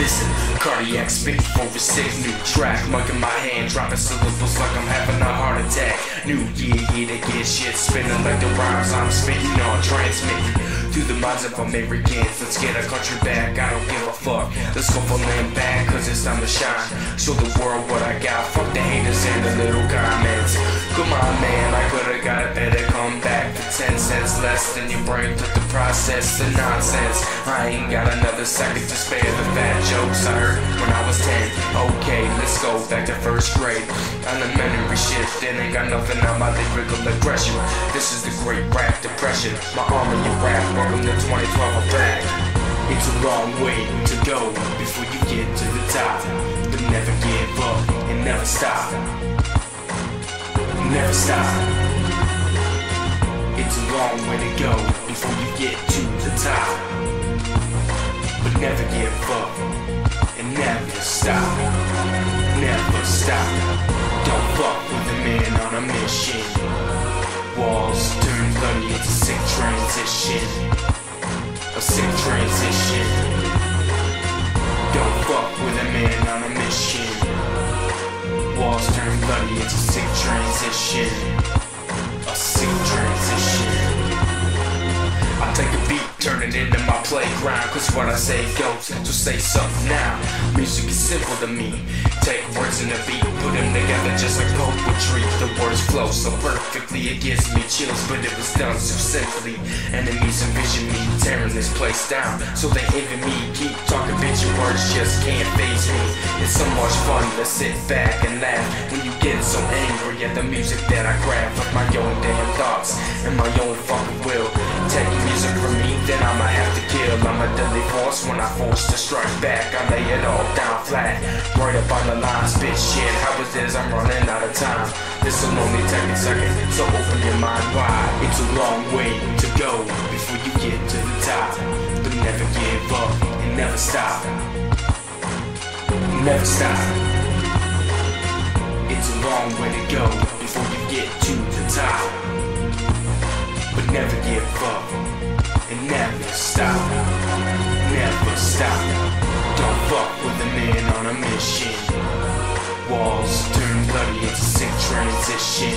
KardiaK, spitting for a sick new track. Mug in my hand, dropping syllables like I'm having a heart attack. New year, here to get shit spinning like the rhymes I'm spitting on, transmitting through the minds of Americans. Let's get our country back, I don't give a fuck. Let's go for land back, cause it's time to shine. Show the world what I got. Fuck the haters and the little comments. Come on, man, I could've got it better. Come back for 10 cents less than your brain through the process of nonsense. I ain't got another second to spare the fat jokes I heard when I was 10. Okay, let's go back to first grade. Elementary shit, then ain't got nothing on my lyrical aggression. This is the great rap depression. My armor, your rap, welcome to 2012, I'm back. It's a long way to go before you get to the top. But never give up and never stop. Never stop. It's a long way to go before you get to the top. But never give up and never stop. Never stop. Don't fuck with a man on a mission. Transition. A sick transition. Don't fuck with a man on a mission. Walls turn bloody, it's a sick transition. A sick transition. I take a beat, turn it into my playground. Cause what I say goes, so say something now. Music is simple to me. Take words in a beat, put them together just like poetry. The words flow so perfectly, it gives me chills, but it was done so simply. Enemies envision me tearing this place down. So they envy me, keep talking, bitch, your words just can't phase me. It's so much fun to sit back and laugh when you get so angry at the music that I grab with my own damn thoughts and my own fucking will. Take music from me, then I'ma have to kill. I'm force when I force to strike back. I lay it all down flat, right up on the line, spit shit. How is this? I'm running out of time. This'll only take a second, so open your mind wide. It's a long way to go before you get to the top. But never give up and never stop. Never stop. It's a long way to go before you get to the top. But never give up never stop. Never stop. Don't fuck with a man on a mission. Walls turn bloody, it's a sick transition.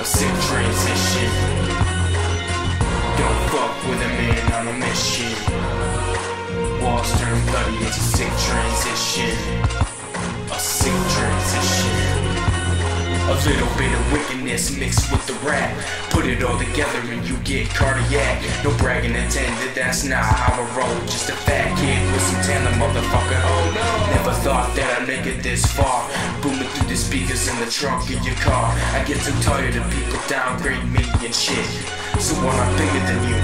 A sick transition. Don't fuck with a man on a mission. Walls turn bloody, it's a sick transition. Little bit of wickedness mixed with the rap. Put it all together and you get KardiaK. No bragging intended, that's not how I roll. Just a fat kid with some talent, motherfucker. Oh no. Never thought that I'd make it this far. Booming through the speakers in the trunk of your car. I get too tired of people downgrade me and shit. So when I'm bigger than you,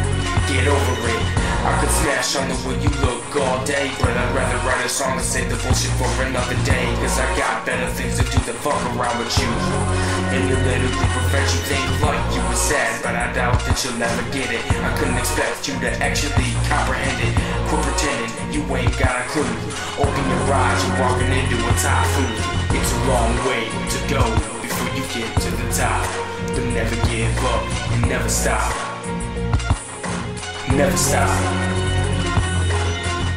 get over it. I could smash on the way you look all day, but I'd rather write a song and save the bullshit for another day. Cause I got better things to do than fuck around with you. And group of you think like you was sad, but I doubt that you'll never get it. I couldn't expect you to actually comprehend it. Quit pretending you ain't got a clue. Open your eyes, you're walking into a typhoon. It's a long way to go before you get to the top. But never give up and never stop. Never stop.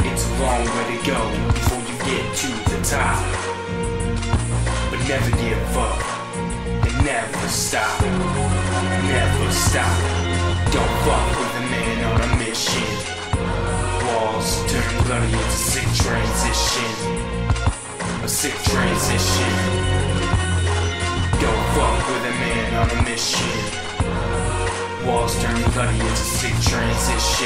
It's a long way to go before you get to the top. But never give up and never stop. Never stop. Don't fuck with a man on a mission. Walls turn bloody, a sick transition. A sick transition. Don't fuck with a man on a mission. Walls turn bloody, it's a sick transition.